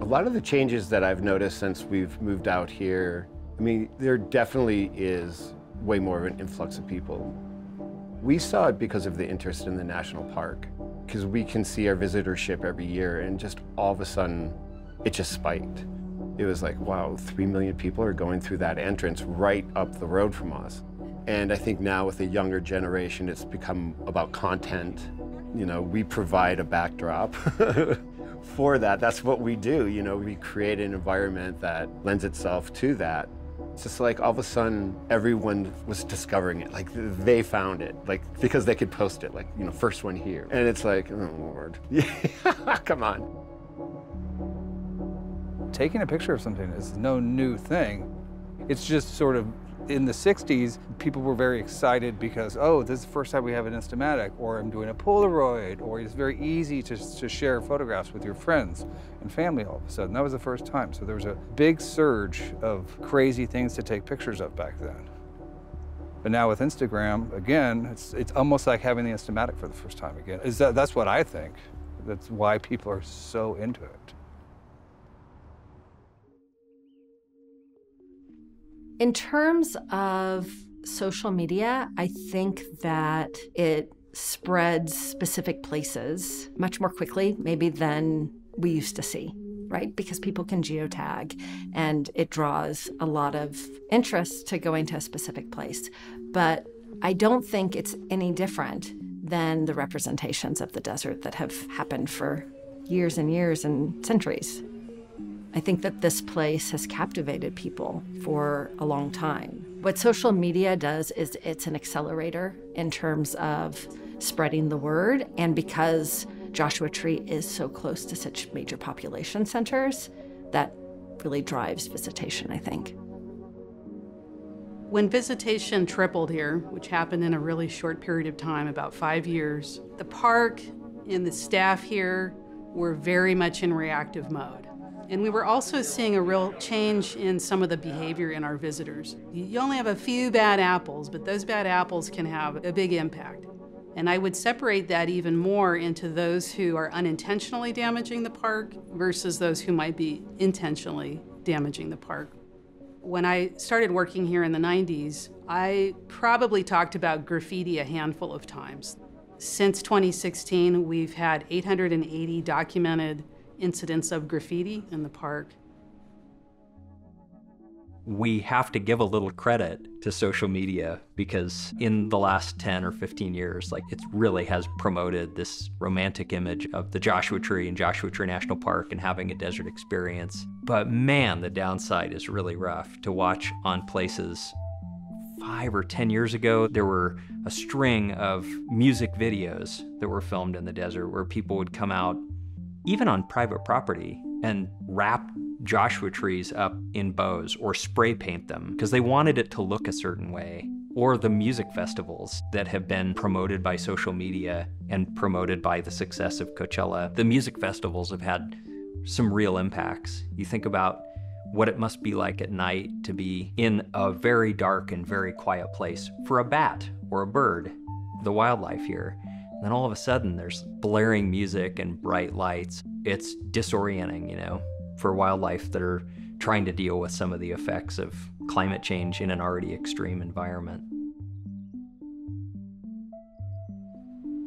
A lot of the changes that I've noticed since we've moved out here, I mean, there definitely is way more of an influx of people. We saw it because of the interest in the national park, because we can see our visitorship every year, and just all of a sudden, it just spiked. It was like, wow, three million people are going through that entrance right up the road from us. And I think now with the younger generation, it's become about content. You know, we provide a backdrop for that. That's what we do. You know, we create an environment that lends itself to that. It's just like all of a sudden everyone was discovering it. Like they found it, like because they could post it, like, you know, first one here. And it's like, oh Lord, come on. Taking a picture of something is no new thing. It's just sort of in the 60s, people were very excited because, oh, this is the first time we have an Instamatic, or I'm doing a Polaroid, or it's very easy to, to share photographs with your friends and family all of a sudden. That was the first time. So there was a big surge of crazy things to take pictures of back then. But now with Instagram, again, it's, it's almost like having the Instamatic for the first time again. Is that, that's what I think. That's why people are so into it. In terms of social media, I think that it spreads specific places much more quickly, maybe than we used to see, right? Because people can geotag and it draws a lot of interest to going to a specific place. But I don't think it's any different than the representations of the desert that have happened for years and years and centuries. I think that this place has captivated people for a long time. What social media does is it's an accelerator in terms of spreading the word. And because Joshua Tree is so close to such major population centers, that really drives visitation, I think. When visitation tripled here, which happened in a really short period of time, about five years, the park and the staff here were very much in reactive mode. And we were also seeing a real change in some of the behavior in our visitors. You only have a few bad apples, but those bad apples can have a big impact. And I would separate that even more into those who are unintentionally damaging the park versus those who might be intentionally damaging the park. When I started working here in the 90s, I probably talked about graffiti a handful of times. Since 2016, we've had 880 documented incidents of graffiti in the park. We have to give a little credit to social media because in the last 10 or 15 years, like it really has promoted this romantic image of the Joshua Tree and Joshua Tree National Park and having a desert experience. But man, the downside is really rough to watch on places five or 10 years ago, there were a string of music videos that were filmed in the desert where people would come out even on private property, and wrap Joshua trees up in bows or spray paint them because they wanted it to look a certain way. Or the music festivals that have been promoted by social media and promoted by the success of Coachella. The music festivals have had some real impacts. You think about what it must be like at night to be in a very dark and very quiet place for a bat or a bird, the wildlife here. Then all of a sudden, there's blaring music and bright lights. It's disorienting, you know, for wildlife that are trying to deal with some of the effects of climate change in an already extreme environment.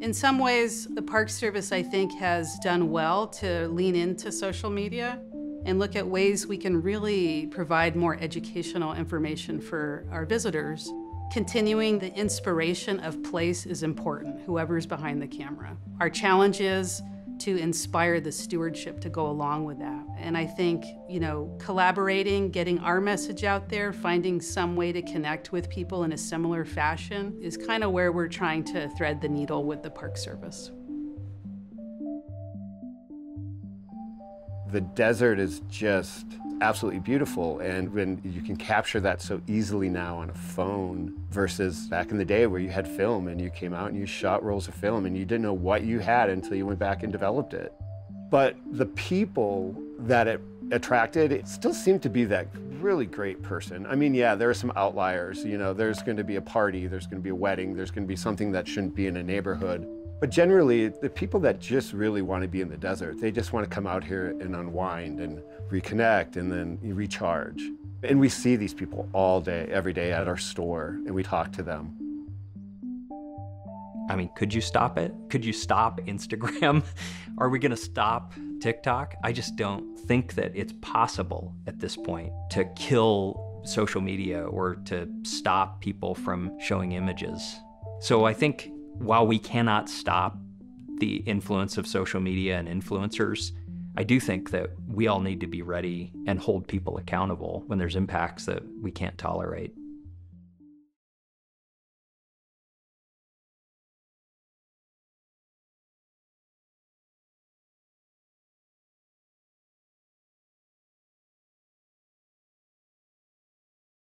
In some ways, the Park Service, I think, has done well to lean into social media and look at ways we can really provide more educational information for our visitors Continuing the inspiration of place is important, whoever's behind the camera. Our challenge is to inspire the stewardship to go along with that. And I think, you know, collaborating, getting our message out there, finding some way to connect with people in a similar fashion is kind of where we're trying to thread the needle with the Park Service. The desert is just absolutely beautiful. And when you can capture that so easily now on a phone versus back in the day where you had film and you came out and you shot rolls of film and you didn't know what you had until you went back and developed it. But the people that it attracted, it still seemed to be that really great person. I mean, yeah, there are some outliers. You know, there's going to be a party, there's going to be a wedding, there's going to be something that shouldn't be in a neighborhood. But generally, the people that just really want to be in the desert, they just want to come out here and unwind and reconnect and then recharge. And we see these people all day, every day at our store, and we talk to them. I mean, could you stop it? Could you stop Instagram? Are we going to stop TikTok? I just don't think that it's possible at this point to kill social media or to stop people from showing images. So I think while we cannot stop the influence of social media and influencers, I do think that we all need to be ready and hold people accountable when there's impacts that we can't tolerate.